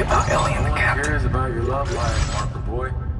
about Ellie and the captain. Here's about your love life, Marker boy.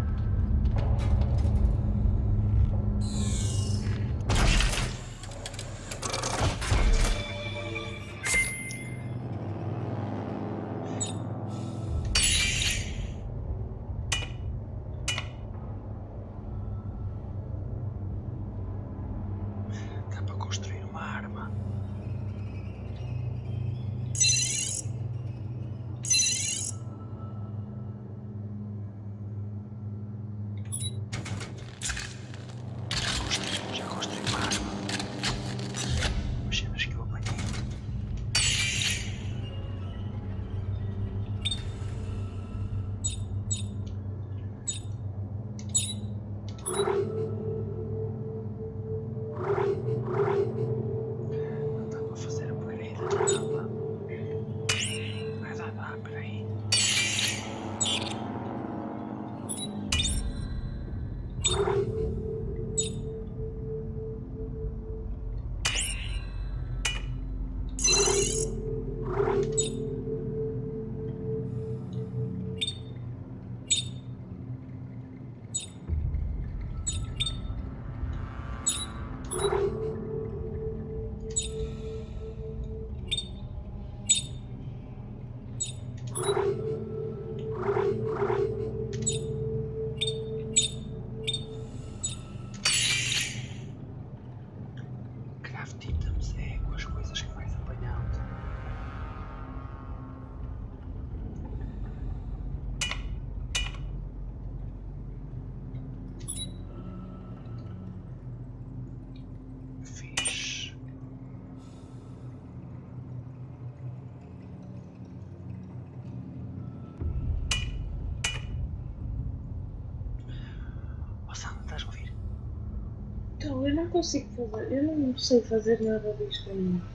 não consigo fazer, eu não sei fazer nada disto ainda.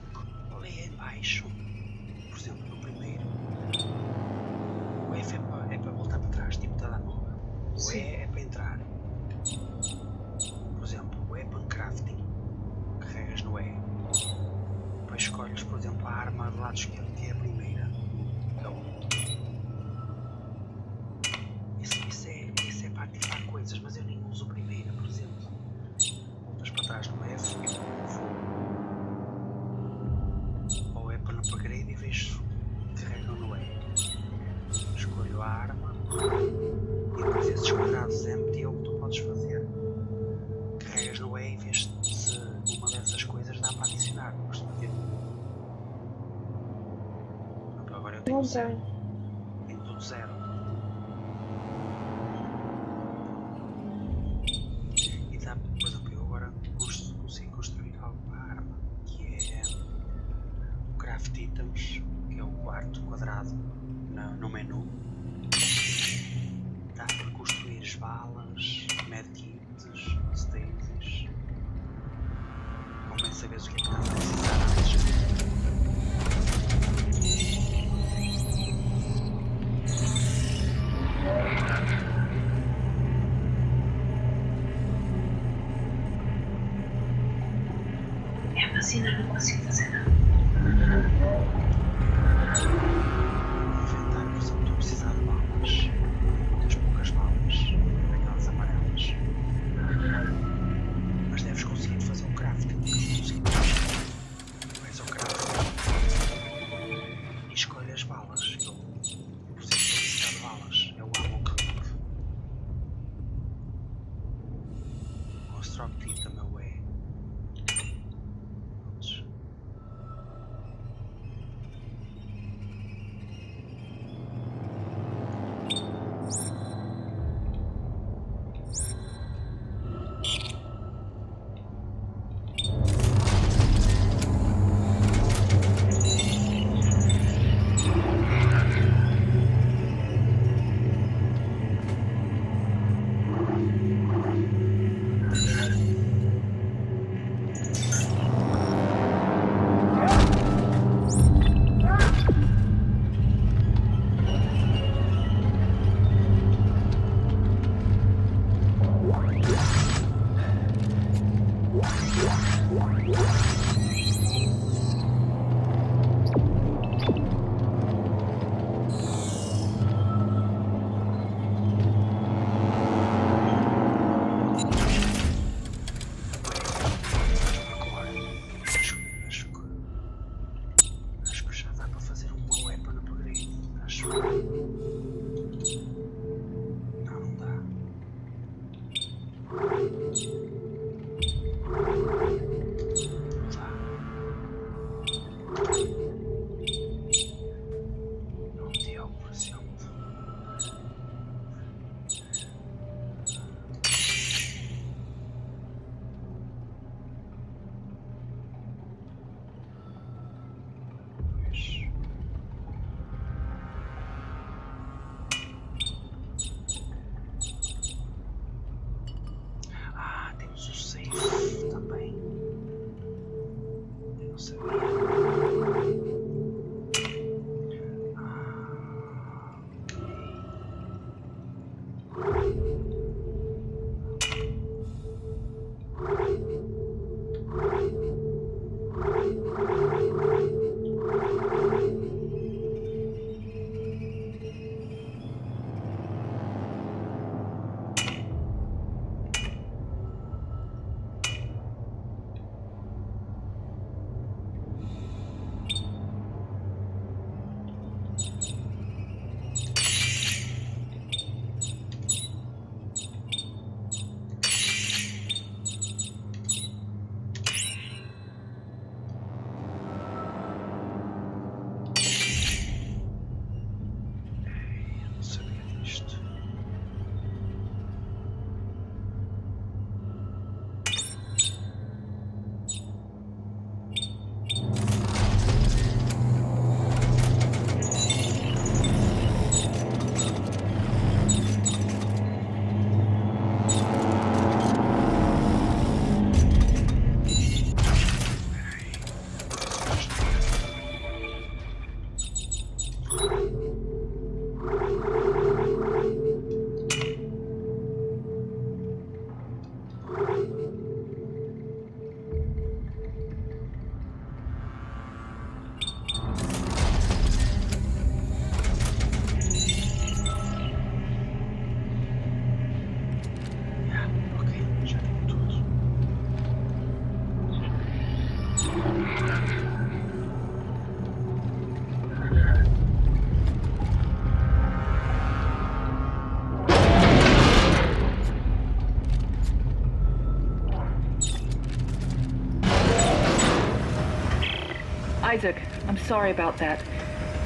Isaac, I'm sorry about that.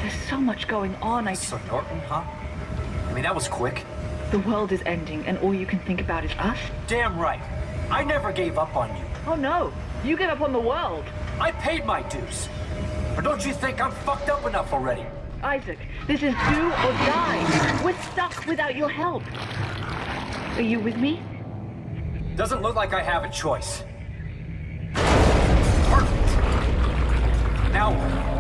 There's so much going on. I So Norton, huh? I mean, that was quick. the world is ending, and all you can think about is us. Damn right. I never gave up on you. Oh no, you give up on the world. I paid my dues. Or don't you think I'm fucked up enough already? Isaac, this is do or die. We're stuck without your help. Are you with me? Doesn't look like I have a choice. Now what?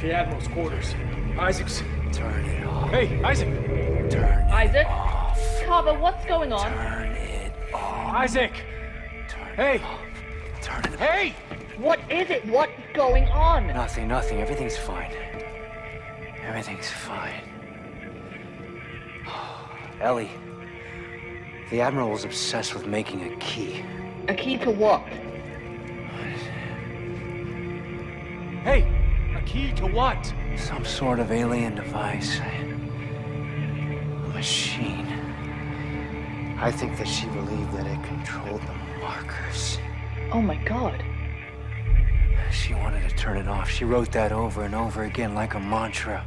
To the Admiral's quarters. Isaac's. Turn it off. Hey, Isaac! Turn it Isaac? off. Carver, what's going on? Turn it off. Isaac! Turn Hey! it off. Turn it off. Hey! What is it? What's going on? Nothing, nothing. Everything's fine. Everything's fine. Ellie, the Admiral was obsessed with making a key. A key to what? Key to what? Some sort of alien device. A machine. I think that she believed that it controlled the markers. Oh my god. She wanted to turn it off. She wrote that over and over again like a mantra.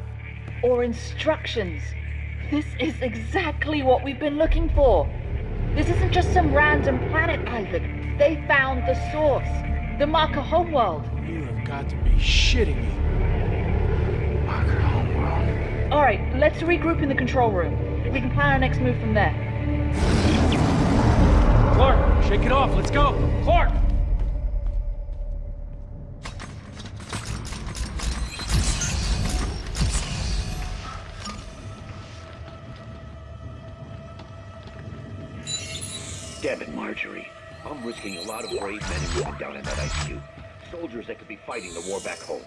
Or instructions. This is exactly what we've been looking for. This isn't just some random planet, Isaac. They found the source. The marker homeworld. You have got to be shitting me. Alright, let's regroup in the control room. We can plan our next move from there. Clark, shake it off. Let's go. Clark! Damn it, Marjorie. I'm risking a lot of brave men and women down in that ice ICU. Soldiers that could be fighting the war back home.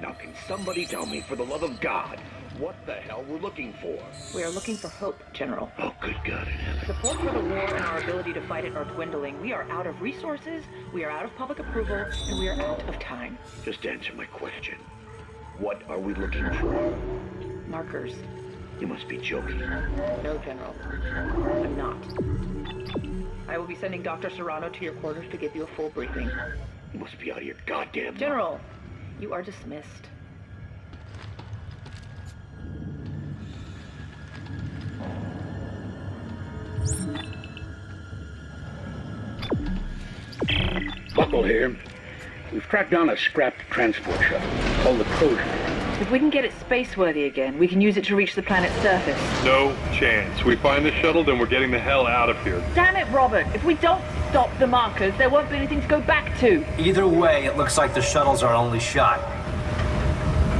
Now, can somebody tell me, for the love of God, what the hell we're looking for? We are looking for hope, General. Oh, good God in heaven. Support for the war and our ability to fight it are dwindling. We are out of resources, we are out of public approval, and we are out of time. Just answer my question. What are we looking for? Markers. You must be joking. No, General. I'm not. I will be sending Dr. Serrano to your quarters to give you a full briefing. You must be out of your goddamn mind. General, you are dismissed. Buckle here. We've tracked down a scrapped transport shuttle called the Trojan. If we can get it spaceworthy again, we can use it to reach the planet's surface. No chance. We find the shuttle, then we're getting the hell out of here. Damn it, Robert! If we don't stop the markers, there won't be anything to go back to. Either way, it looks like the shuttle's our only shot.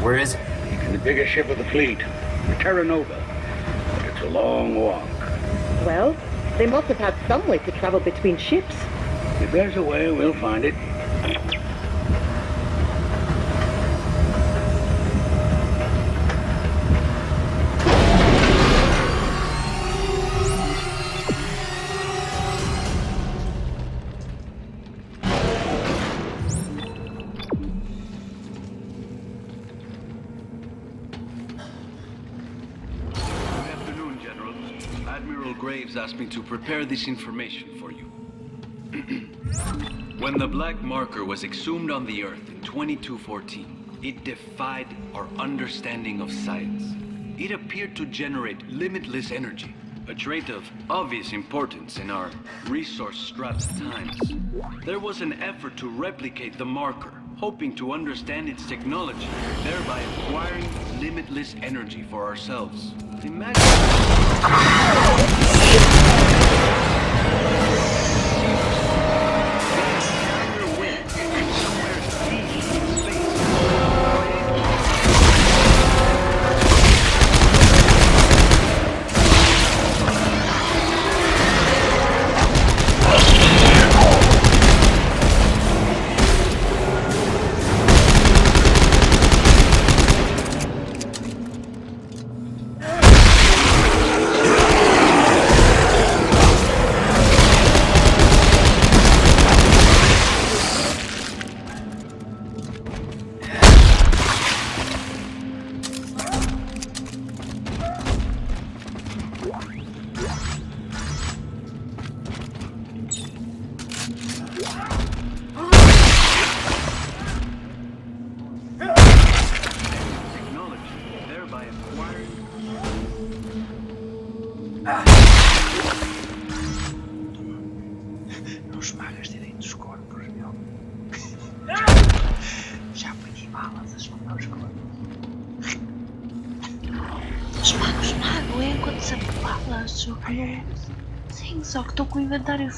Where is it? In the biggest ship of the fleet, the Terra Nova. But it's a long walk. Well, they must have had some way to travel between ships. If there's a way, we'll find it. Admiral Graves asked me to prepare this information for you. when the Black Marker was exhumed on the Earth in 2214, it defied our understanding of science. It appeared to generate limitless energy, a trait of obvious importance in our resource-strapped times. There was an effort to replicate the marker, hoping to understand its technology, thereby acquiring limitless energy for ourselves. Imagine...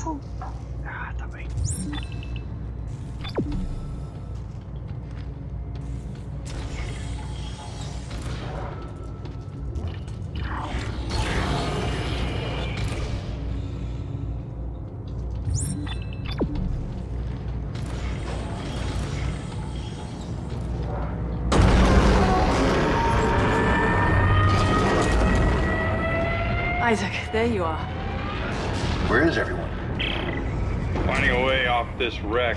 com o. Ah, tá bem. Isaac, there you are. A this wreck.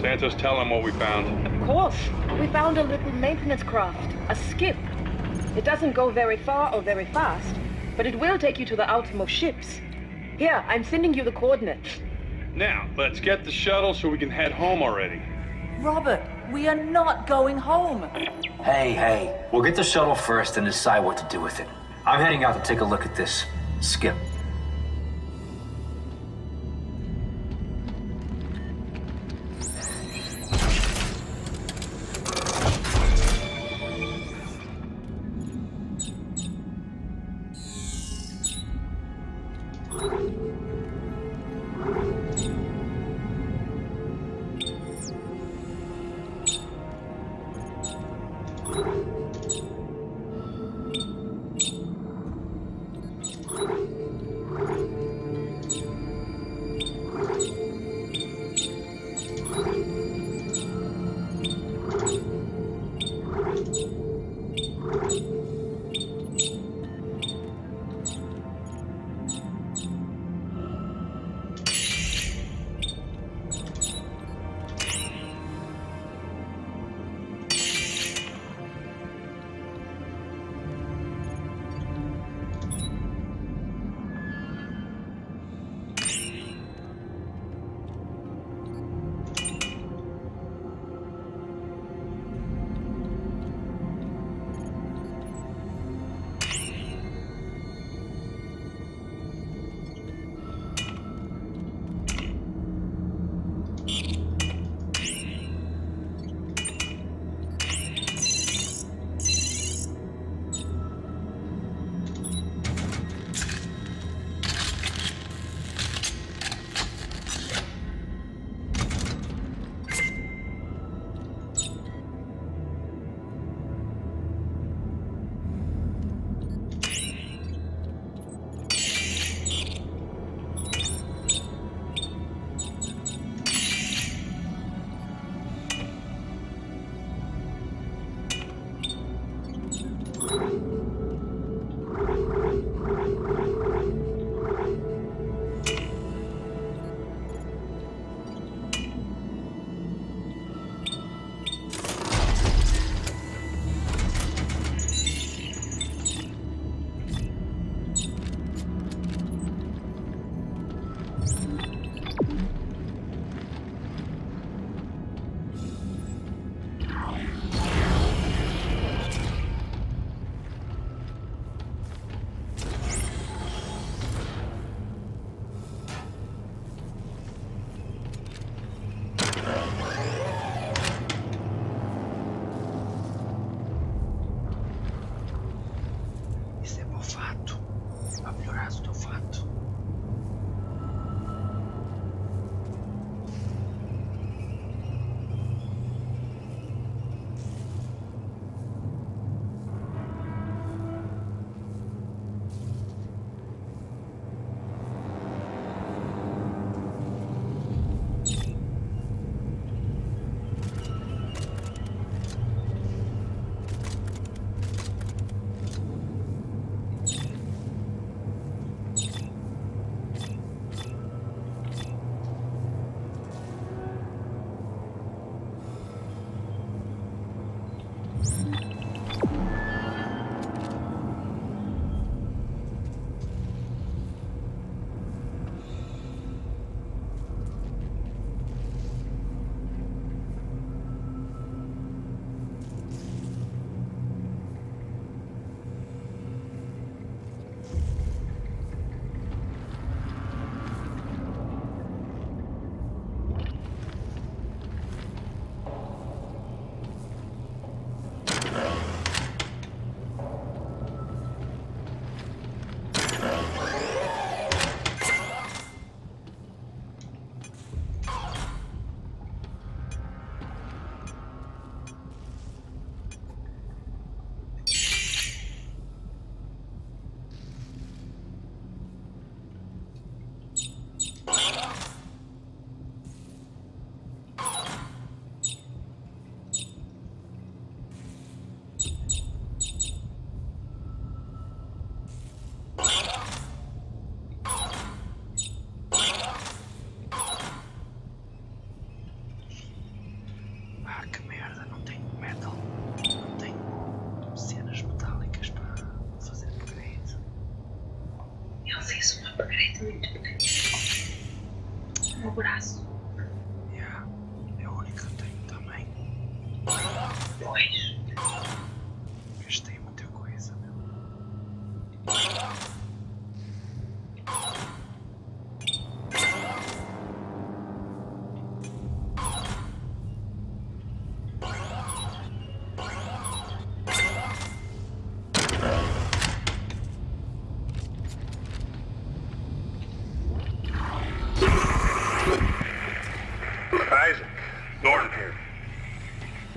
Santos, tell him what we found. Of course. We found a little maintenance craft, a skip. It doesn't go very far or very fast, but it will take you to the outermost ships. Here, I'm sending you the coordinates. Now, let's get the shuttle so we can head home already. Robert, we are not going home. Hey, hey. We'll get the shuttle first and decide what to do with it. I'm heading out to take a look at this skip.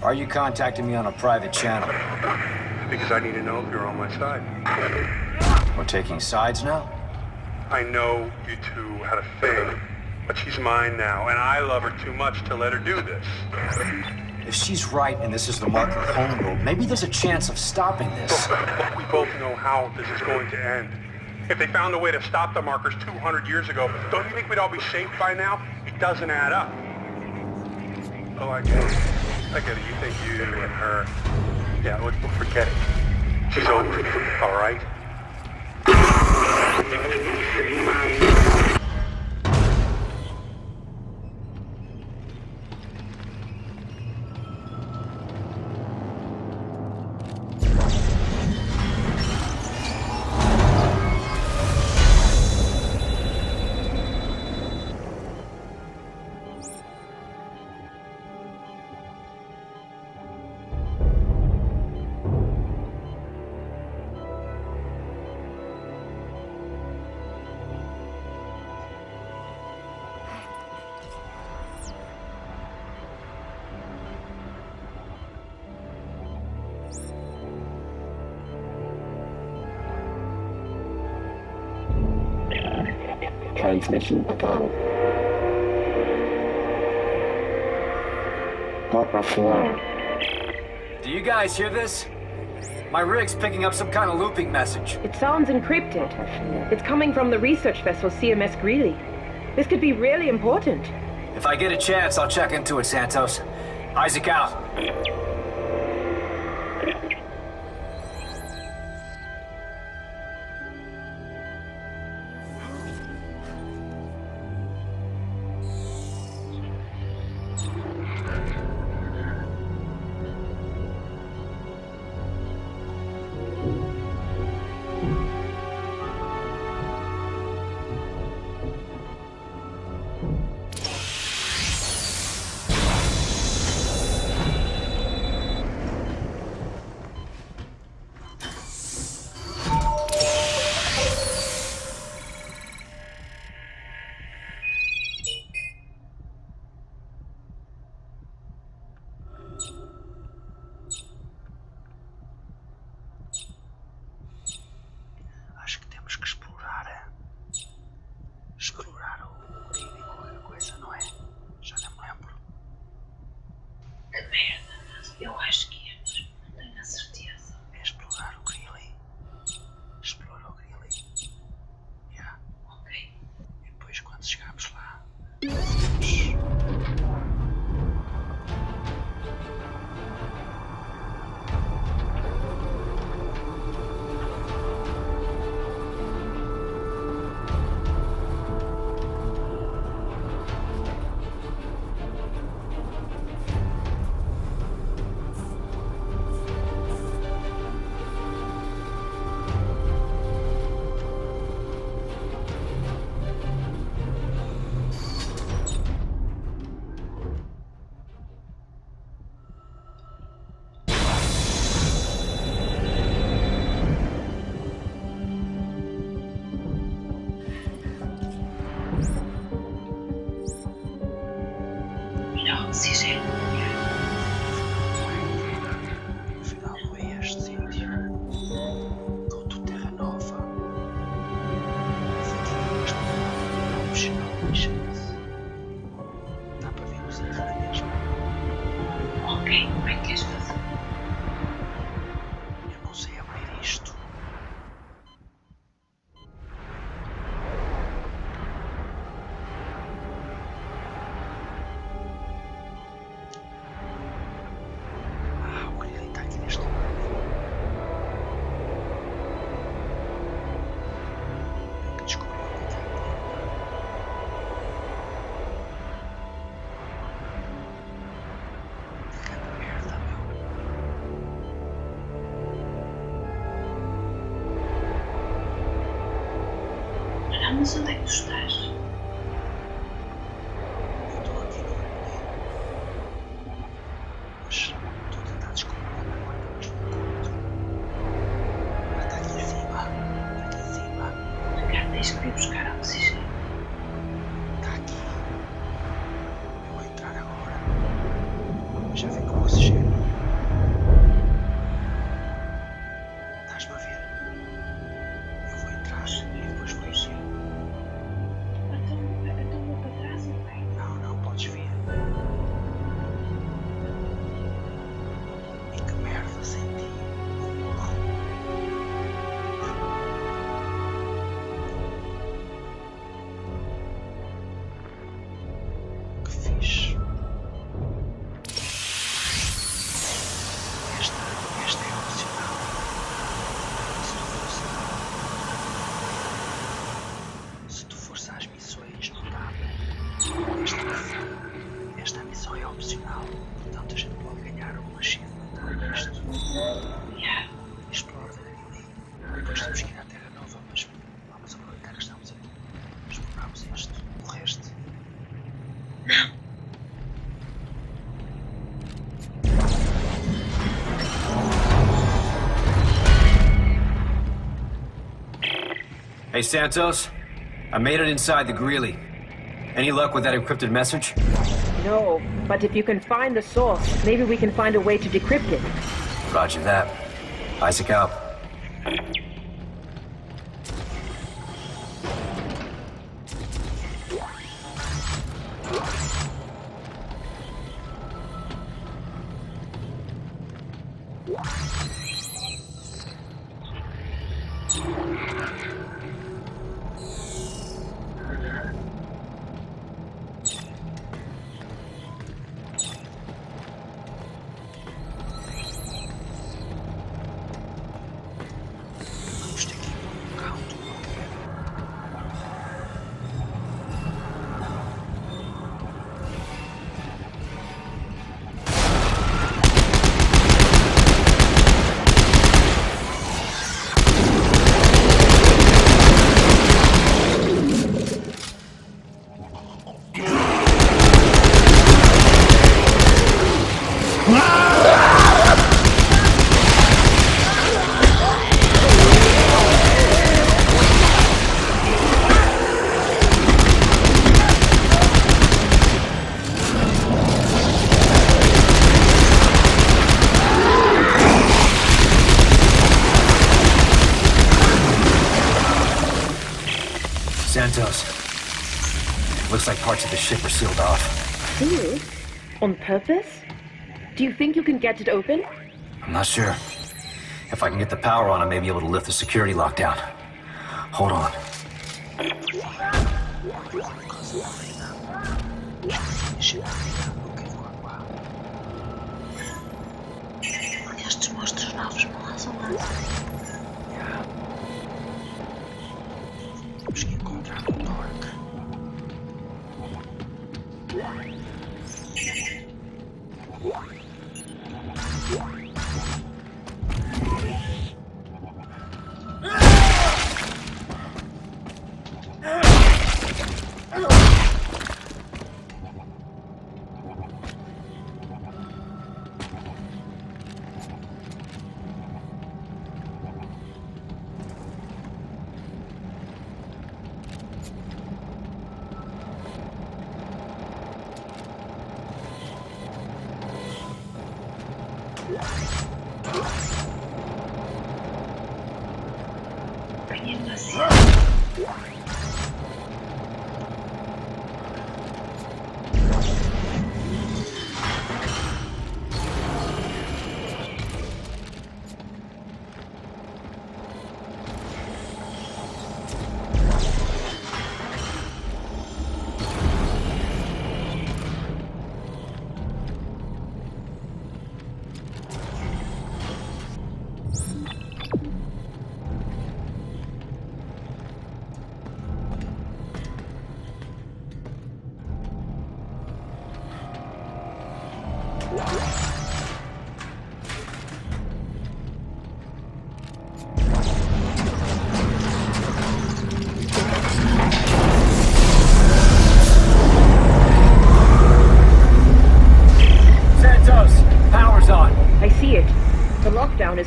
Are you contacting me on a private channel? Because I need to know if you're on my side. We're taking sides now? I know you two had a thing, but she's mine now, and I love her too much to let her do this. If she's right and this is the marker homeworld, maybe there's a chance of stopping this. We both know how this is going to end. If they found a way to stop the markers 200 years ago, don't you think we'd all be safe by now? It doesn't add up. Oh, I get get it. You think you and her... Yeah, we'll forget it. She's over, all right? Transmission abort. Papa 4. Do you guys hear this? My rig's picking up some kind of looping message. It sounds encrypted. It's coming from the research vessel CMS Greely. This could be really important. If I get a chance, I'll check into it, Santos. Isaac out. finish. Hey, Santos. I made it inside the Greely. Any luck with that encrypted message? No, but if you can find the source, maybe we can find a way to decrypt it. Roger that. Isaac out. parts of the ship are sealed off. Sealed? On purpose? Do you think you can get it open? I'm not sure. If I can get the power on, I may be able to lift the security lockdown. Hold on.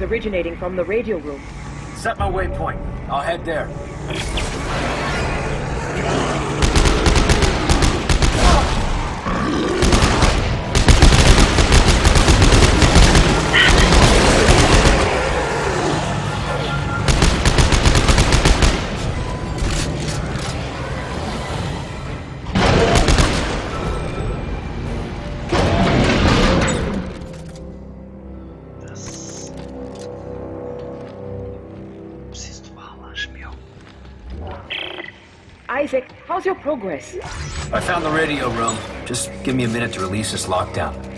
Originating from the radio room. Set my waypoint. I'll head there. How's your progress? I found the radio room. Just give me a minute to release this lockdown.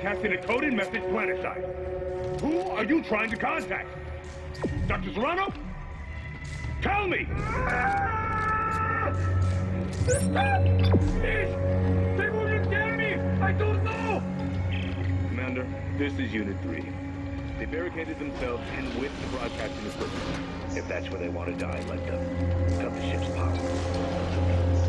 Is broadcasting a coded message planetside. Who are you trying to contact? Dr. Serrano? Tell me! Please! They wouldn't tell me! I don't know! Commander, this is Unit 3. They barricaded themselves in with the broadcasting equipment. If that's where they want to die, let them. Cut the ship's power.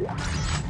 Yeah.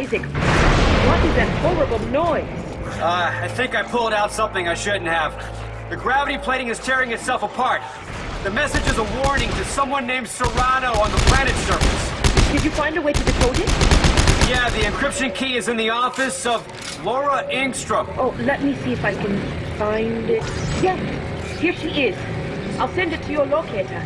Isaac, what is that horrible noise? Uh, I think I pulled out something I shouldn't have. The gravity plating is tearing itself apart. The message is a warning to someone named Serrano on the planet's surface. Did you find a way to decode it? Yeah, the encryption key is in the office of Laura Ingstrom. Oh, let me see if I can find it. Yes, here she is. I'll send it to your locator.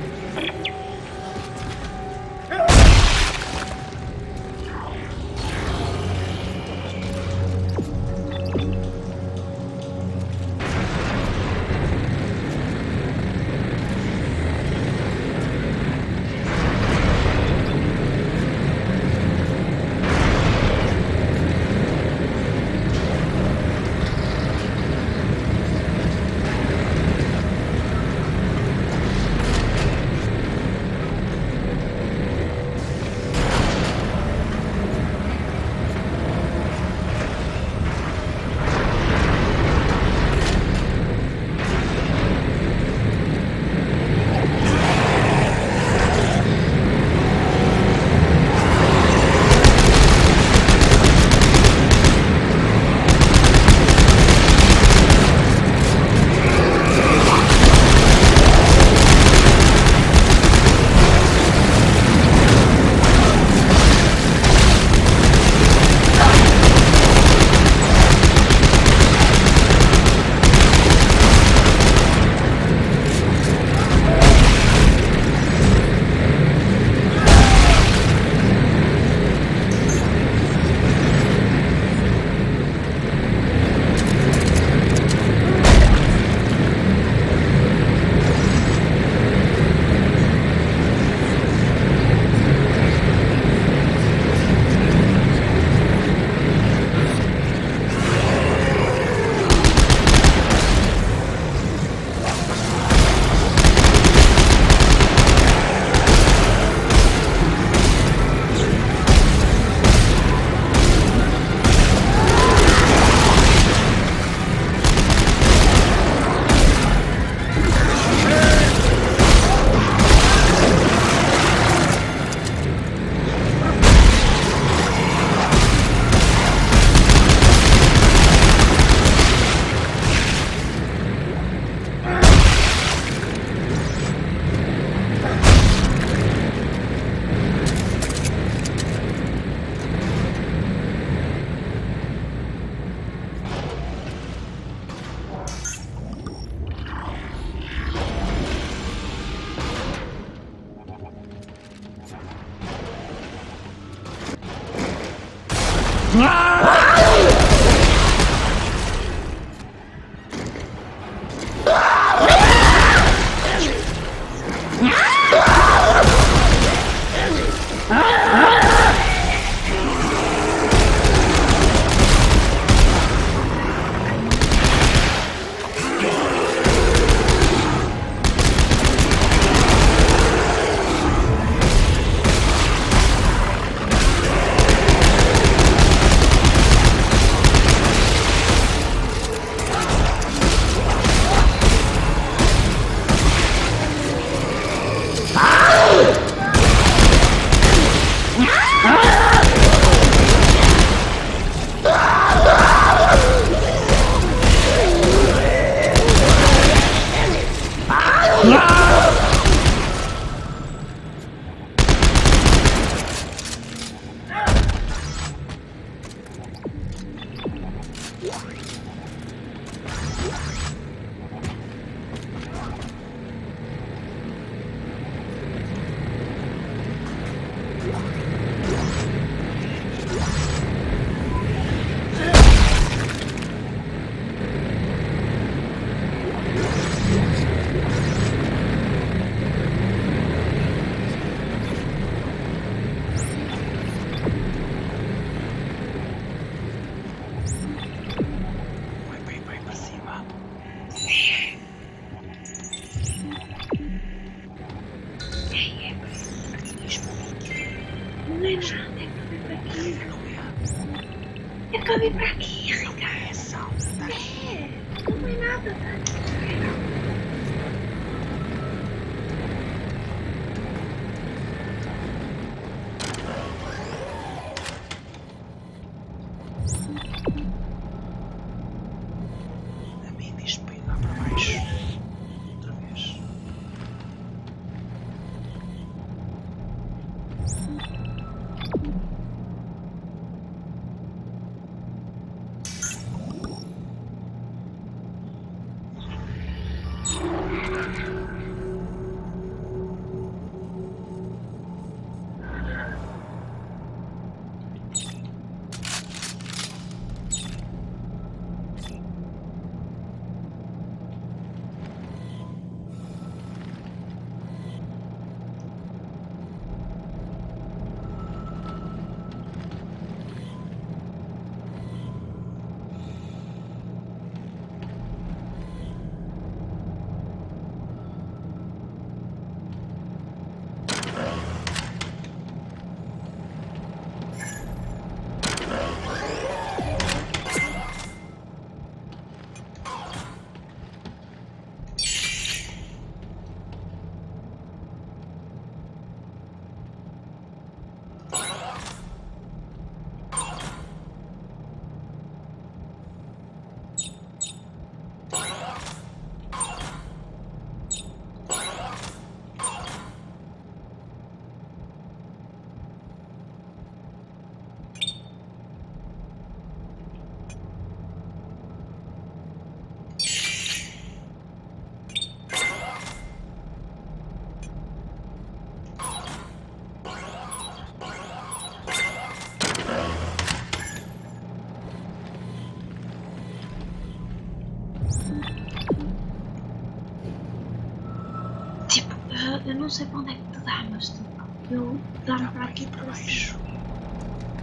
Dá-me para aqui para cima.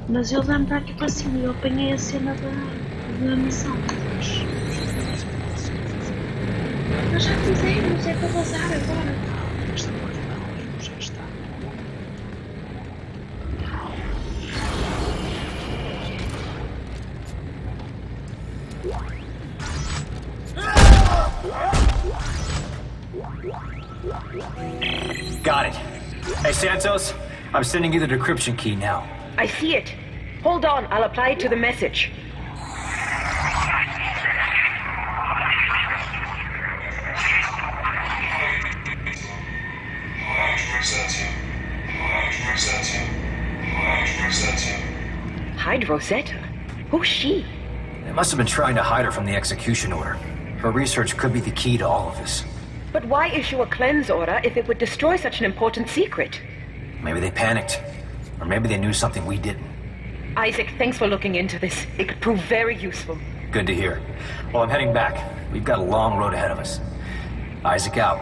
Mas eu dá-me para aqui para cima e eu apanhei a cena da, da missão. Nós já fizemos, é para vazar agora. Sending you the decryption key now. I see it. Hold on, I'll apply it to the message. Hide Rosetta? Who's she? They must have been trying to hide her from the execution order. Her research could be the key to all of this. But why issue a cleanse order if it would destroy such an important secret? Maybe they panicked. Or maybe they knew something we didn't. Isaac, thanks for looking into this. It could prove very useful. Good to hear. Well, I'm heading back. We've got a long road ahead of us. Isaac out.